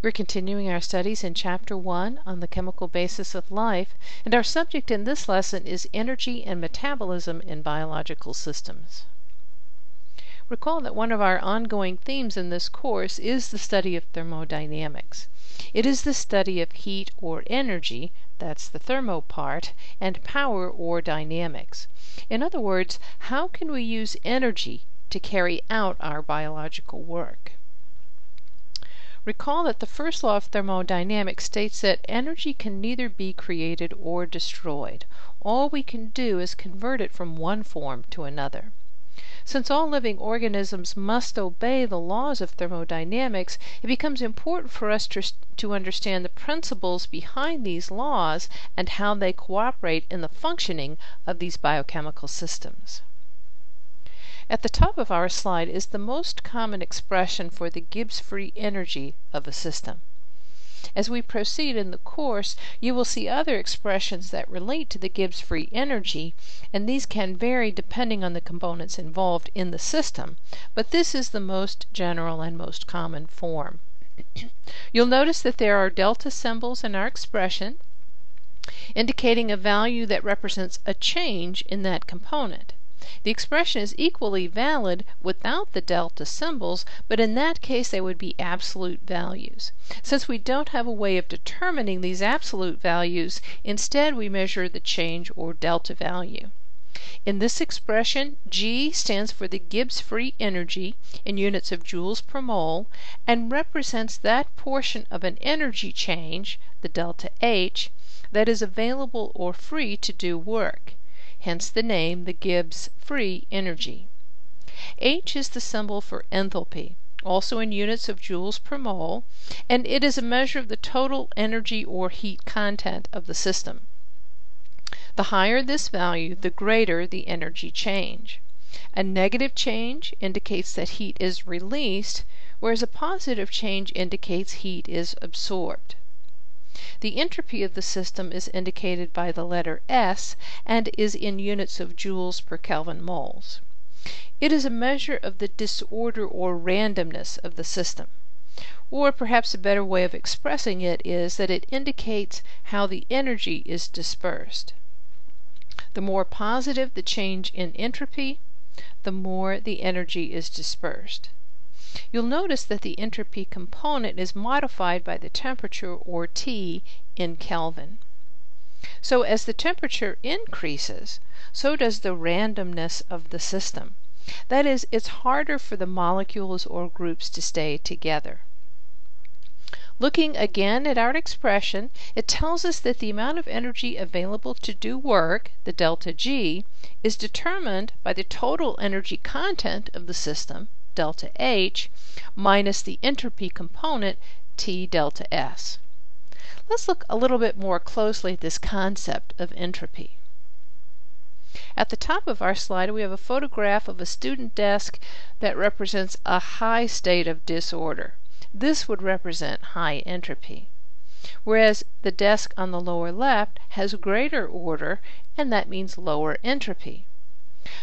We're continuing our studies in Chapter 1 on the chemical basis of life, and our subject in this lesson is energy and metabolism in biological systems. Recall that one of our ongoing themes in this course is the study of thermodynamics. It is the study of heat or energy, that's the thermo part, and power or dynamics. In other words, how can we use energy to carry out our biological work? Recall that the first law of thermodynamics states that energy can neither be created or destroyed. All we can do is convert it from one form to another. Since all living organisms must obey the laws of thermodynamics, it becomes important for us to, to understand the principles behind these laws and how they cooperate in the functioning of these biochemical systems. At the top of our slide is the most common expression for the Gibbs free energy of a system. As we proceed in the course, you will see other expressions that relate to the Gibbs free energy, and these can vary depending on the components involved in the system, but this is the most general and most common form. You'll notice that there are delta symbols in our expression, indicating a value that represents a change in that component. The expression is equally valid without the delta symbols, but in that case they would be absolute values. Since we don't have a way of determining these absolute values, instead we measure the change or delta value. In this expression, G stands for the Gibbs free energy in units of joules per mole and represents that portion of an energy change, the delta H, that is available or free to do work hence the name the Gibbs free energy. H is the symbol for enthalpy, also in units of joules per mole, and it is a measure of the total energy or heat content of the system. The higher this value, the greater the energy change. A negative change indicates that heat is released, whereas a positive change indicates heat is absorbed. The entropy of the system is indicated by the letter S and is in units of joules per Kelvin moles. It is a measure of the disorder or randomness of the system. Or perhaps a better way of expressing it is that it indicates how the energy is dispersed. The more positive the change in entropy, the more the energy is dispersed. You'll notice that the entropy component is modified by the temperature, or T, in Kelvin. So as the temperature increases, so does the randomness of the system. That is, it's harder for the molecules or groups to stay together. Looking again at our expression, it tells us that the amount of energy available to do work, the delta G, is determined by the total energy content of the system delta H minus the entropy component T delta S. Let's look a little bit more closely at this concept of entropy. At the top of our slide we have a photograph of a student desk that represents a high state of disorder. This would represent high entropy. Whereas the desk on the lower left has greater order and that means lower entropy.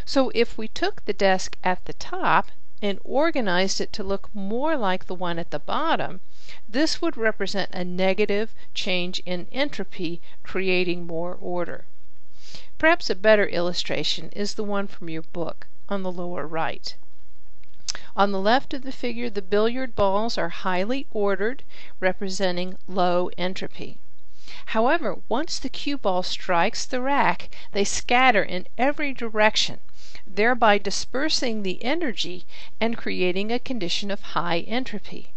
So if we took the desk at the top and organized it to look more like the one at the bottom, this would represent a negative change in entropy, creating more order. Perhaps a better illustration is the one from your book on the lower right. On the left of the figure, the billiard balls are highly ordered, representing low entropy. However, once the cue ball strikes the rack, they scatter in every direction, thereby dispersing the energy and creating a condition of high entropy.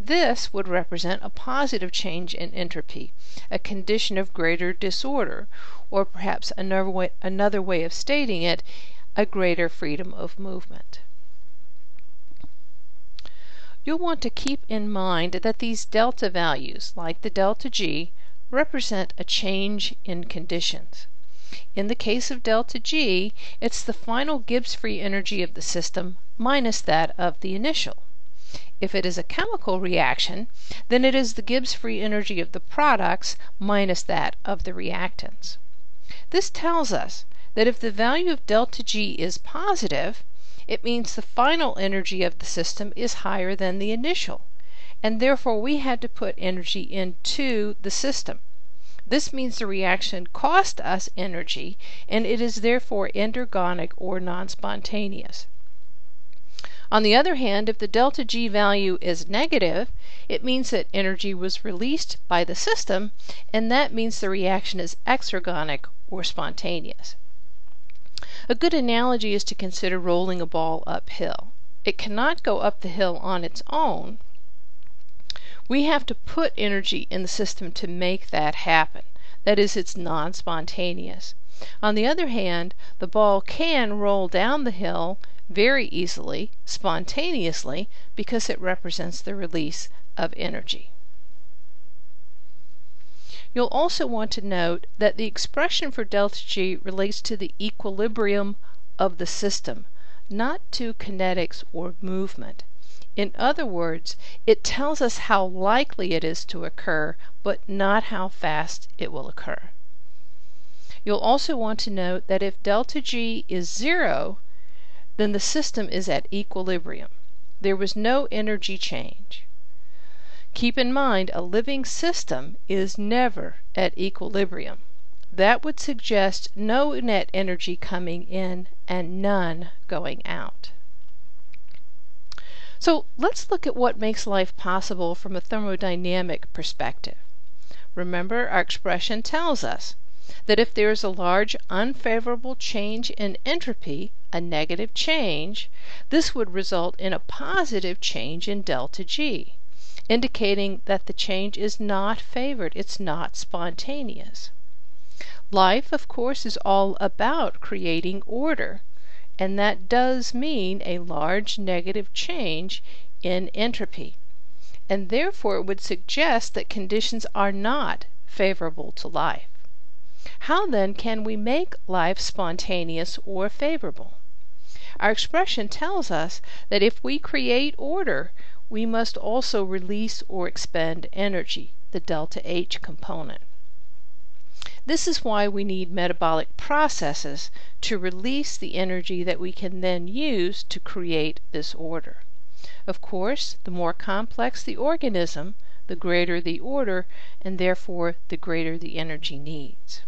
This would represent a positive change in entropy, a condition of greater disorder, or perhaps another way, another way of stating it, a greater freedom of movement. You'll want to keep in mind that these delta values, like the delta G, represent a change in conditions. In the case of delta G, it's the final Gibbs free energy of the system minus that of the initial. If it is a chemical reaction, then it is the Gibbs free energy of the products minus that of the reactants. This tells us that if the value of delta G is positive, it means the final energy of the system is higher than the initial, and therefore we had to put energy into the system. This means the reaction cost us energy, and it is therefore endergonic or non spontaneous. On the other hand, if the delta G value is negative, it means that energy was released by the system, and that means the reaction is exergonic or spontaneous. A good analogy is to consider rolling a ball uphill. It cannot go up the hill on its own, we have to put energy in the system to make that happen. That is, it's non spontaneous. On the other hand, the ball can roll down the hill very easily, spontaneously, because it represents the release of energy. You'll also want to note that the expression for delta G relates to the equilibrium of the system, not to kinetics or movement. In other words, it tells us how likely it is to occur, but not how fast it will occur. You'll also want to note that if delta G is zero, then the system is at equilibrium. There was no energy change. Keep in mind a living system is never at equilibrium. That would suggest no net energy coming in and none going out. So let's look at what makes life possible from a thermodynamic perspective. Remember, our expression tells us that if there is a large unfavorable change in entropy, a negative change, this would result in a positive change in delta G, indicating that the change is not favored, it's not spontaneous. Life, of course, is all about creating order, and that does mean a large negative change in entropy, and therefore it would suggest that conditions are not favorable to life. How then can we make life spontaneous or favorable? Our expression tells us that if we create order, we must also release or expend energy, the delta H component. This is why we need metabolic processes to release the energy that we can then use to create this order. Of course, the more complex the organism, the greater the order, and therefore the greater the energy needs.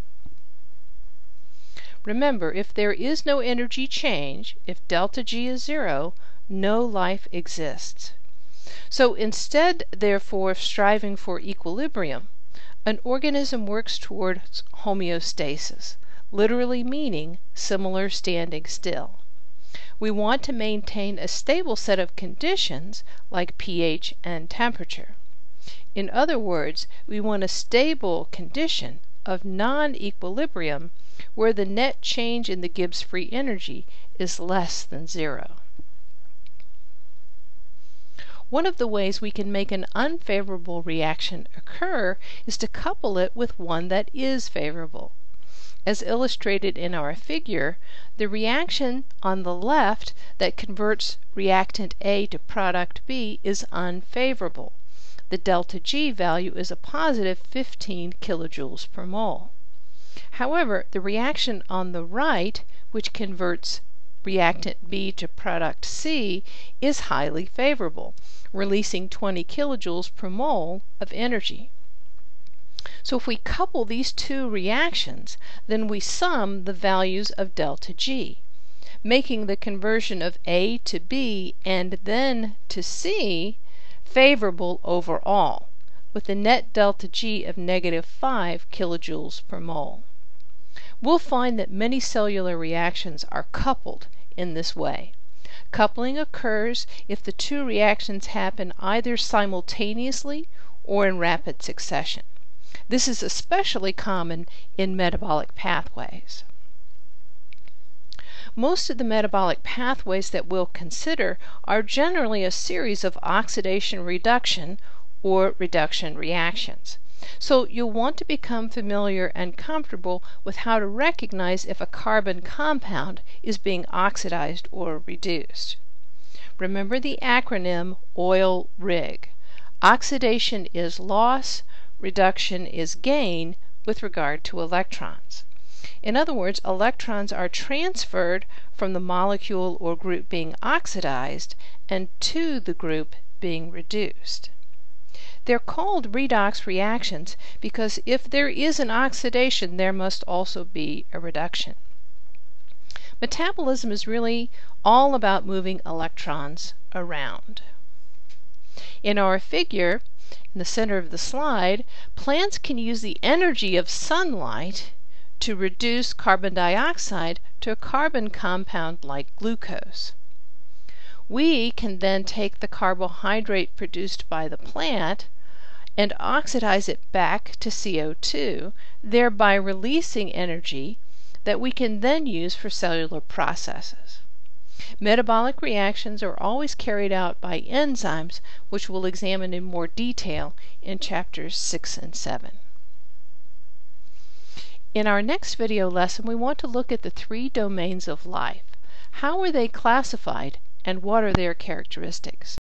Remember, if there is no energy change, if delta G is zero, no life exists. So instead, therefore, of striving for equilibrium, an organism works towards homeostasis, literally meaning similar standing still. We want to maintain a stable set of conditions like pH and temperature. In other words, we want a stable condition of non-equilibrium where the net change in the Gibbs free energy is less than zero. One of the ways we can make an unfavorable reaction occur is to couple it with one that is favorable. As illustrated in our figure, the reaction on the left that converts reactant A to product B is unfavorable. The delta G value is a positive 15 kilojoules per mole. However, the reaction on the right, which converts reactant B to product C, is highly favorable releasing 20 kilojoules per mole of energy. So if we couple these two reactions, then we sum the values of delta G, making the conversion of A to B and then to C favorable overall, with a net delta G of negative 5 kilojoules per mole. We'll find that many cellular reactions are coupled in this way. Coupling occurs if the two reactions happen either simultaneously or in rapid succession. This is especially common in metabolic pathways. Most of the metabolic pathways that we'll consider are generally a series of oxidation reduction or redox reactions. So you'll want to become familiar and comfortable with how to recognize if a carbon compound is being oxidized or reduced. Remember the acronym OIL-RIG. Oxidation is loss, reduction is gain with regard to electrons. In other words, electrons are transferred from the molecule or group being oxidized and to the group being reduced. They're called redox reactions because if there is an oxidation, there must also be a reduction. Metabolism is really all about moving electrons around. In our figure, in the center of the slide, plants can use the energy of sunlight to reduce carbon dioxide to a carbon compound like glucose. We can then take the carbohydrate produced by the plant and oxidize it back to CO2, thereby releasing energy that we can then use for cellular processes. Metabolic reactions are always carried out by enzymes, which we'll examine in more detail in chapters 6 and 7. In our next video lesson, we want to look at the three domains of life. How are they classified and what are their characteristics?